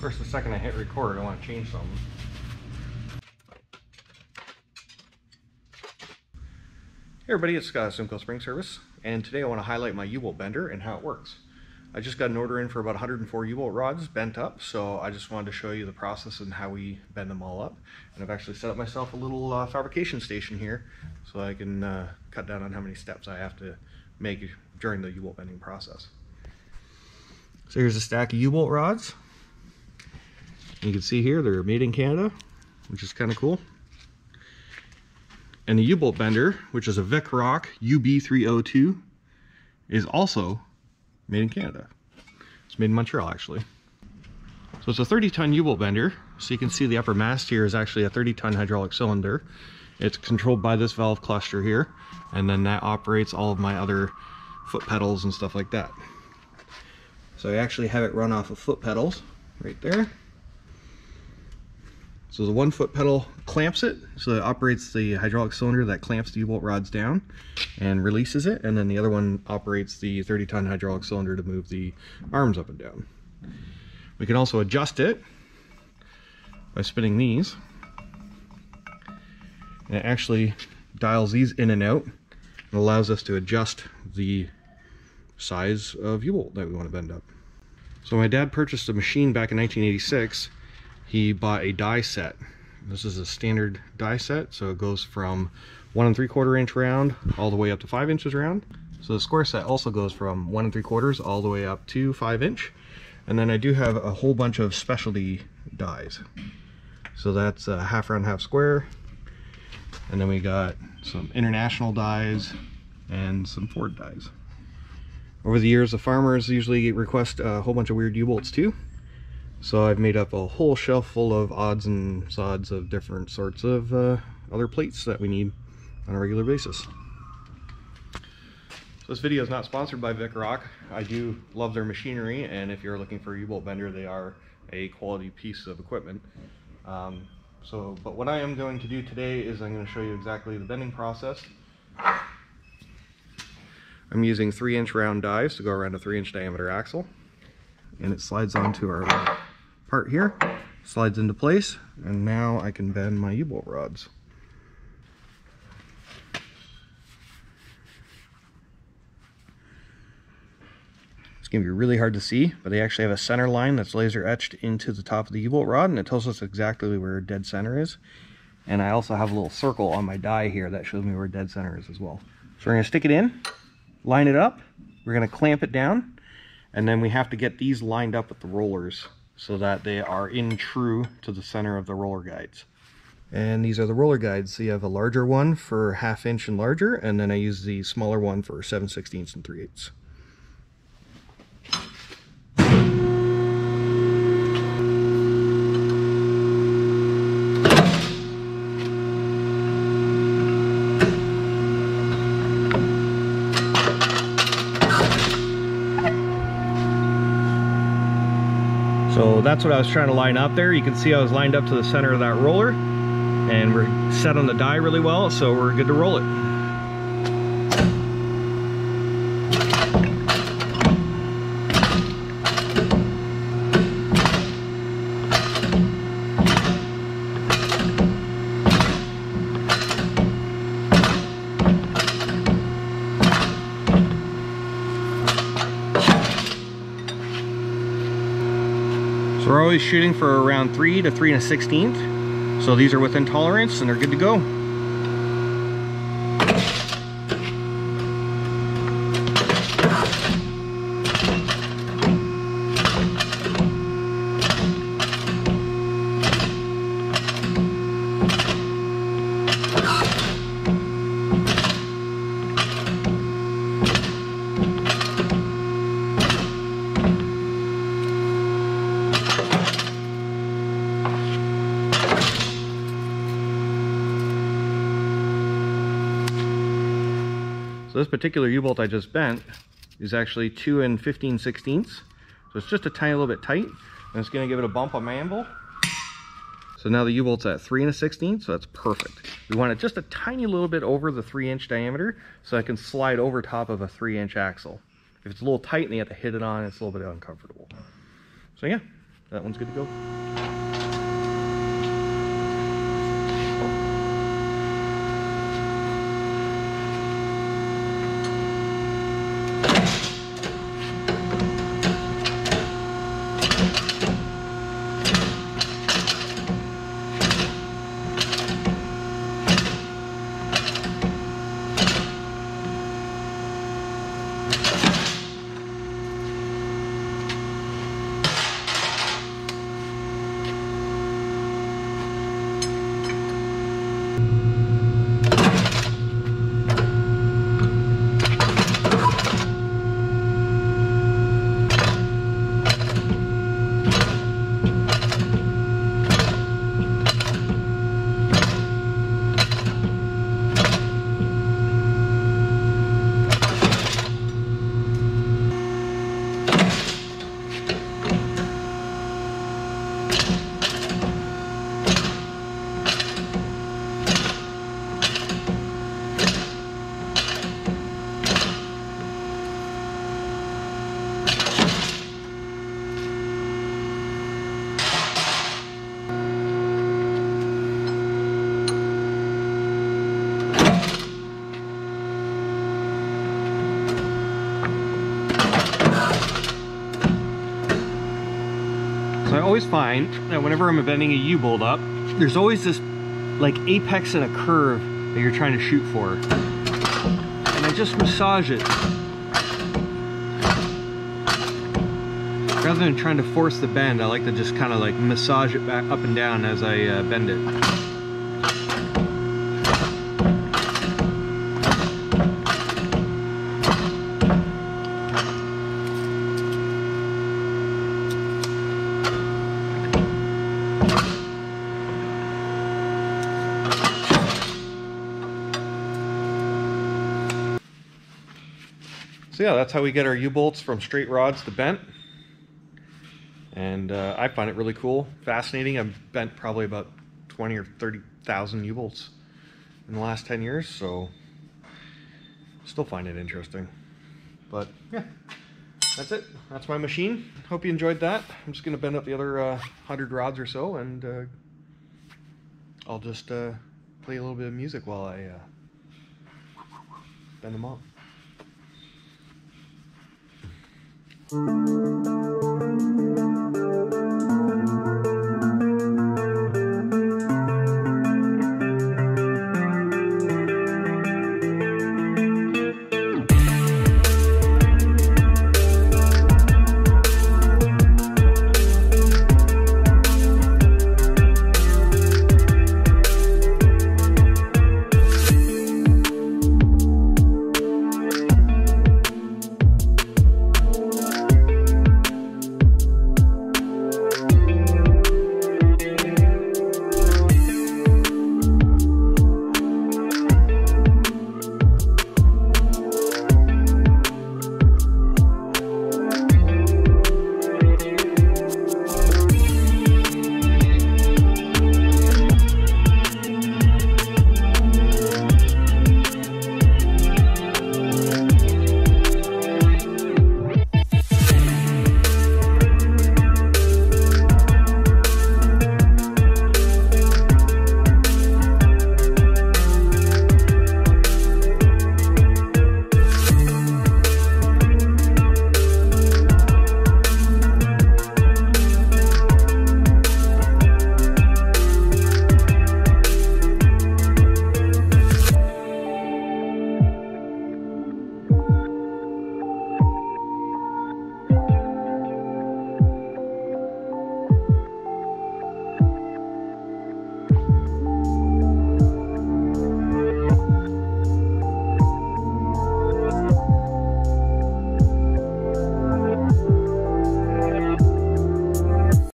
Course, the second I hit record, I want to change something. Hey everybody, it's Scott Simcoe Spring Service, and today I want to highlight my U-bolt bender and how it works. I just got an order in for about 104 U-bolt rods bent up, so I just wanted to show you the process and how we bend them all up. And I've actually set up myself a little uh, fabrication station here, so I can uh, cut down on how many steps I have to make during the U-bolt bending process. So here's a stack of U-bolt rods. You can see here they're made in Canada, which is kind of cool. And the U-bolt bender, which is a Vicroc UB302, is also made in Canada. It's made in Montreal, actually. So it's a 30-ton U-bolt bender. So you can see the upper mast here is actually a 30-ton hydraulic cylinder. It's controlled by this valve cluster here, and then that operates all of my other foot pedals and stuff like that. So I actually have it run off of foot pedals right there. So the one foot pedal clamps it, so it operates the hydraulic cylinder that clamps the U-bolt rods down and releases it, and then the other one operates the 30 ton hydraulic cylinder to move the arms up and down. We can also adjust it by spinning these. And it actually dials these in and out and allows us to adjust the size of U-bolt that we want to bend up. So my dad purchased a machine back in 1986 he bought a die set. This is a standard die set, so it goes from one and three quarter inch round all the way up to five inches round. So the square set also goes from one and three quarters all the way up to five inch. And then I do have a whole bunch of specialty dies. So that's a half round, half square. And then we got some international dies and some Ford dies. Over the years, the farmers usually request a whole bunch of weird U-bolts too. So I've made up a whole shelf full of odds and sods of different sorts of uh, other plates that we need on a regular basis. So this video is not sponsored by Vicroc. I do love their machinery and if you're looking for a U-bolt bender they are a quality piece of equipment. Um, so, but what I am going to do today is I'm going to show you exactly the bending process. I'm using 3 inch round dies to go around a 3 inch diameter axle and it slides onto our part here, slides into place, and now I can bend my U-bolt rods. It's going to be really hard to see, but they actually have a center line that's laser etched into the top of the U-bolt rod, and it tells us exactly where dead center is. And I also have a little circle on my die here that shows me where dead center is as well. So we're going to stick it in, line it up, we're going to clamp it down, and then we have to get these lined up with the rollers so that they are in true to the center of the roller guides. And these are the roller guides. So you have a larger one for half inch and larger, and then I use the smaller one for 7 16 and 3 8 that's what I was trying to line up there. You can see I was lined up to the center of that roller and we're set on the die really well, so we're good to roll it. We're always shooting for around 3 to 3 and a 16th. So these are within tolerance and they're good to go. This particular U-bolt I just bent is actually 2 and 15 sixteenths. So it's just a tiny little bit tight. And it's going to give it a bump on my. So now the U-bolt's at 3 and a 16th, so that's perfect. We want it just a tiny little bit over the 3 inch diameter so I can slide over top of a 3 inch axle. If it's a little tight and you have to hit it on, it's a little bit uncomfortable. So yeah, that one's good to go. Always find that whenever I'm bending a U-bolt up, there's always this like apex and a curve that you're trying to shoot for. And I just massage it. Rather than trying to force the bend, I like to just kind of like massage it back up and down as I uh, bend it. So yeah, that's how we get our U-bolts from straight rods to bent. And uh, I find it really cool, fascinating. I've bent probably about 20 or 30,000 U-bolts in the last 10 years, so still find it interesting. But yeah, that's it. That's my machine. Hope you enjoyed that. I'm just gonna bend up the other uh, 100 rods or so and uh, I'll just uh, play a little bit of music while I uh, bend them up. Thank you.